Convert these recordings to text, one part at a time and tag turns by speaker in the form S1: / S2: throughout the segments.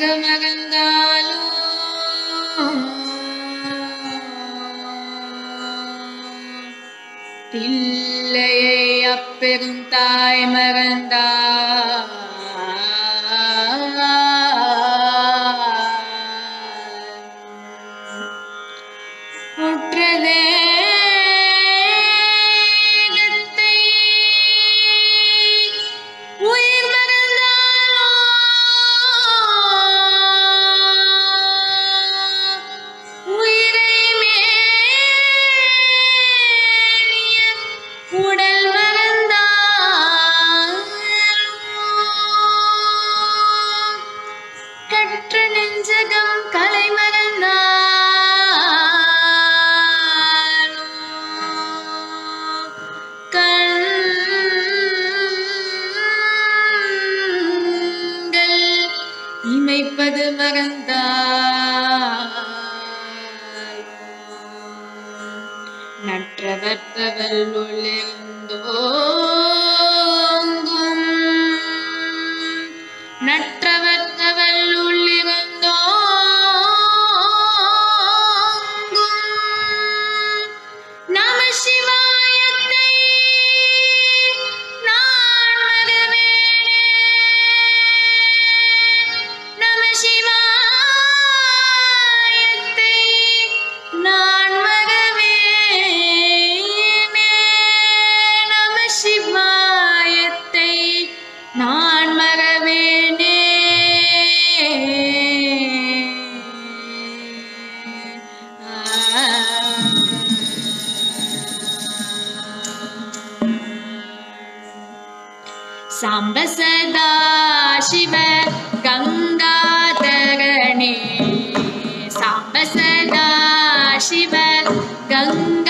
S1: സ്വർഗമകന്താലോ பிள்ளையை அப்பெருந்தாய் மறந்தாய் சாம்ப சதா சிவ கங்காதரணே சாம்ப சதா கங்கா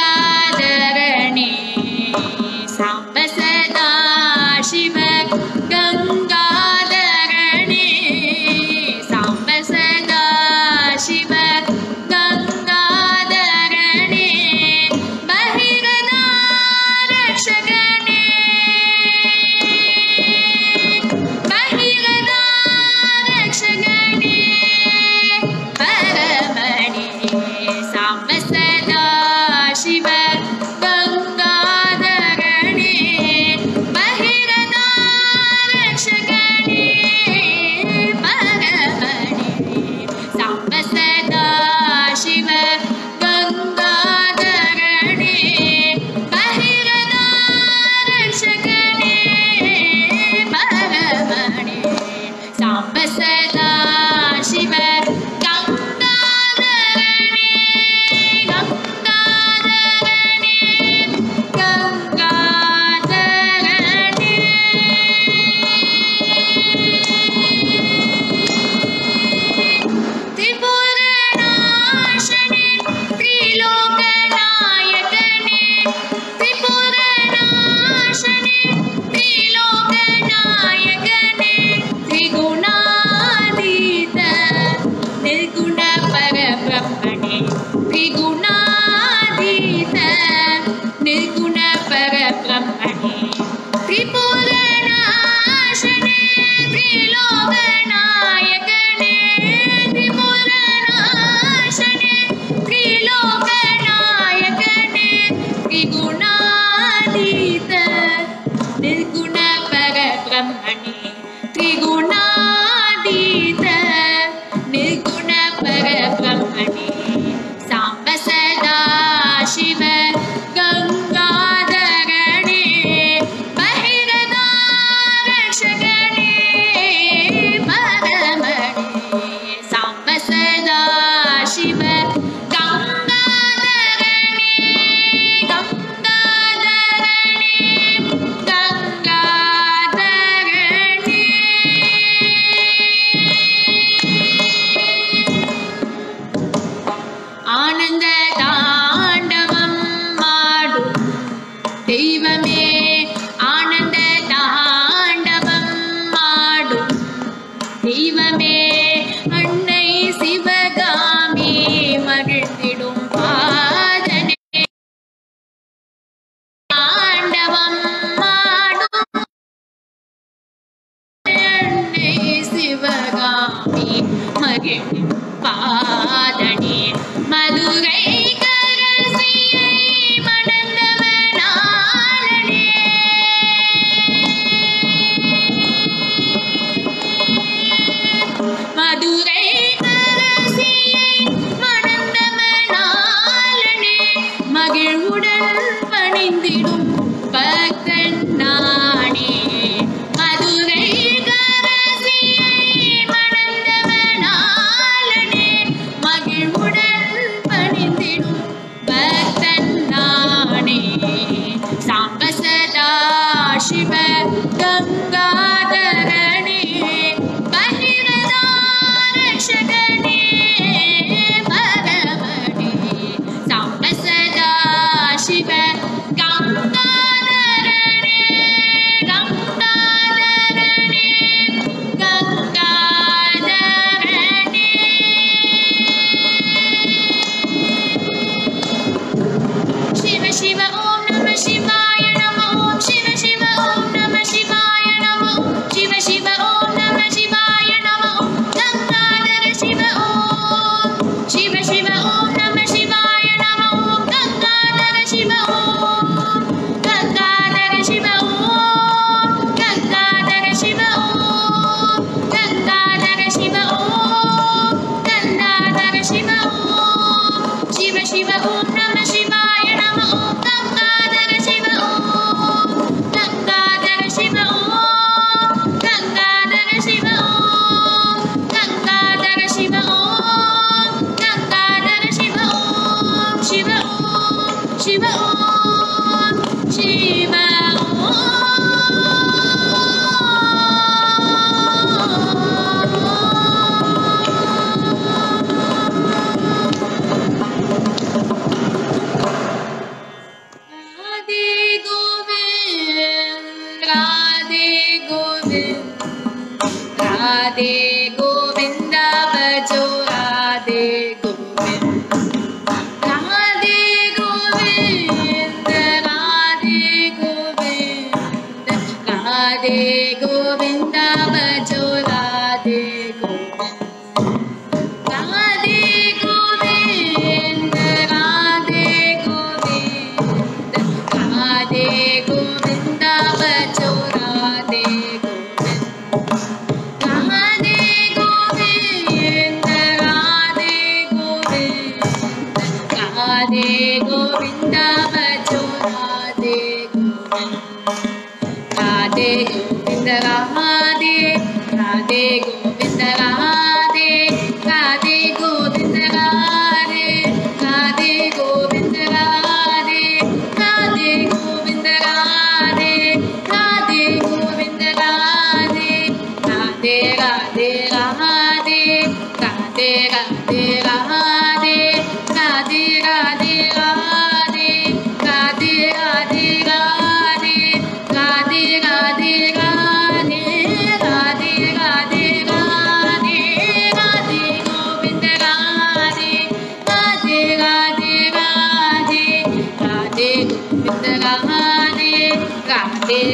S1: Về 更高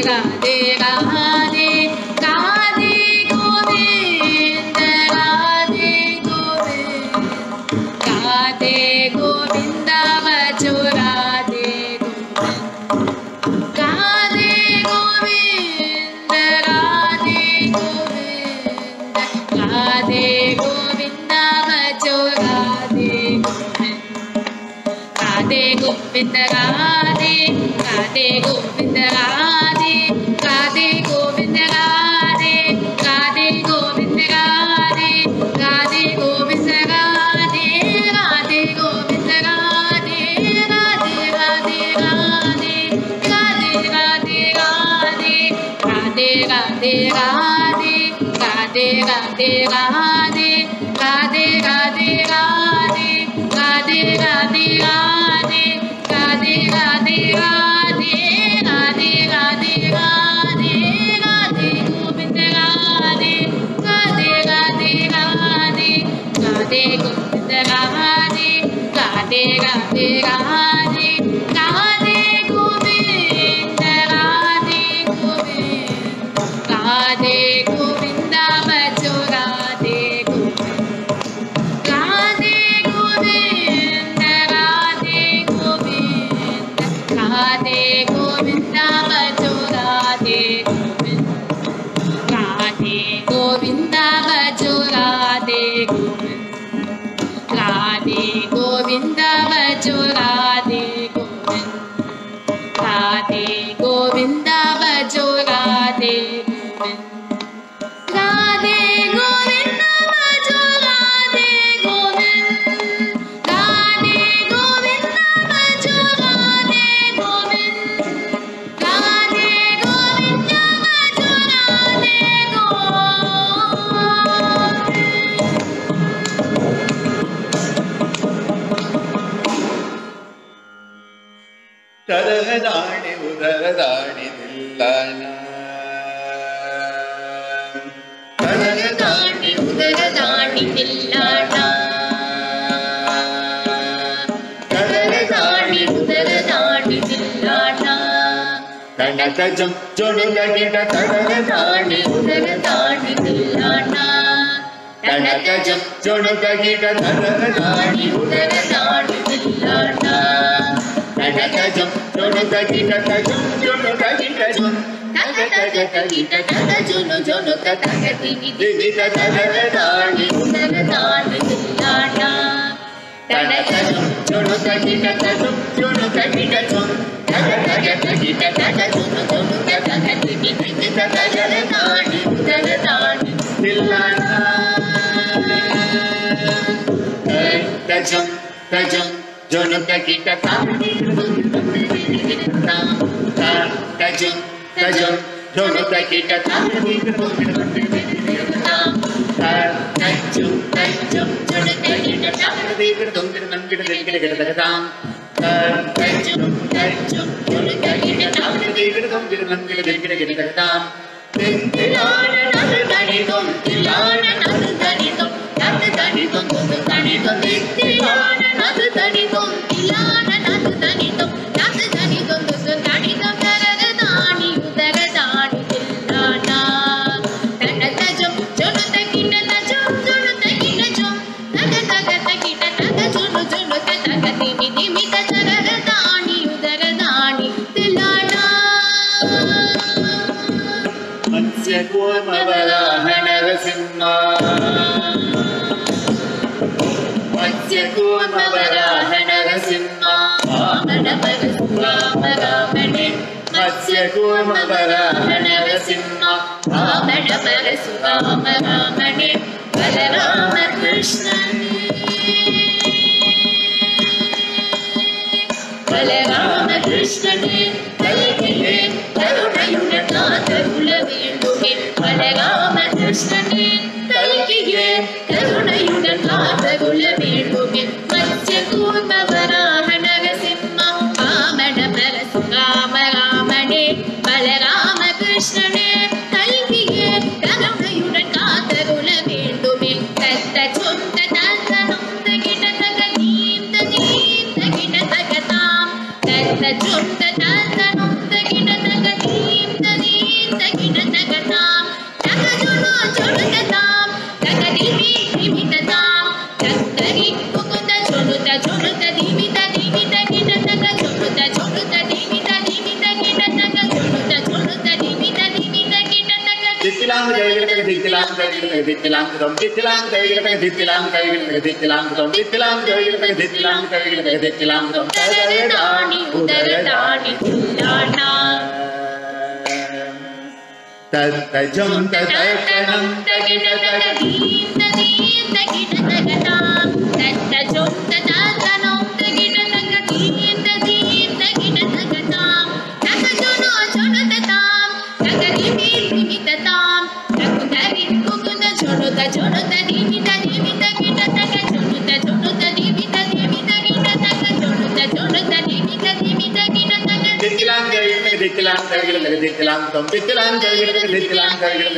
S1: रा कादे गोविन्दरा दे गो कादे गोविन्दोरा देव कादे गोविन्द रा दे गुरे कादे गोविन्दोरा देव कादे गोविन्दे कादे गोविन्दे
S2: கனகஜம் சொடுதடிட கடல தாண்டி உடல தாண்டி
S1: தில்லானா கனகஜம் சொடுதடிட
S2: கடல தாண்டி உடல தாண்டி
S1: தில்லானா
S2: கஜம்
S1: తగతి తగత జును జును తగతి నిధి తగత తాని తన తాని తానా తన తను జును తగి తగతు
S2: జును తగి తగతు తగ తగ తగి తగత
S1: జును జును తగతి నిధి తగత తాని తన తాని
S2: తిల్లానా తజం తజం జును తగి తగత తజం తజం சொருத்த கிட்ட தமிழ் கும்பு தச்சு தச்சு சொருத்த கிட்ட தமிழ் வீடு தொங்கிடு நன்கிடு நெல்கிடு கிடதகதாம் தச்சு தச்சு சொருத்த கிட்ட தமிழ்
S1: स्य राम राम राम भृष्णे भले रामकृष्णे
S2: धित्तिलाङ्कृतं धित्तिलाङ्कैकिलकः धित्तिलाङ्कैकिलकः धित्तिलाङ्कृतं धित्तिलाङ्कैकिलकः धित्तिलाङ्कैकिलकः धित्तिलाङ्कृतं तरदाणि उदरदाणि उदाणा तत्तजं ततकणं तगिडतगी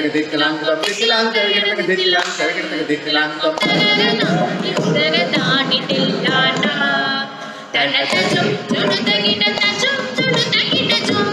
S2: తిట్టక తిట్టలాంకం తిట్టలాంకం విగడతక తిట్టలాంకం విగడతక తిట్టలాంకం
S1: ఇతర దాని తిల్లానా తన తజం చుడు తగిన తజం చుడు తగిన జుం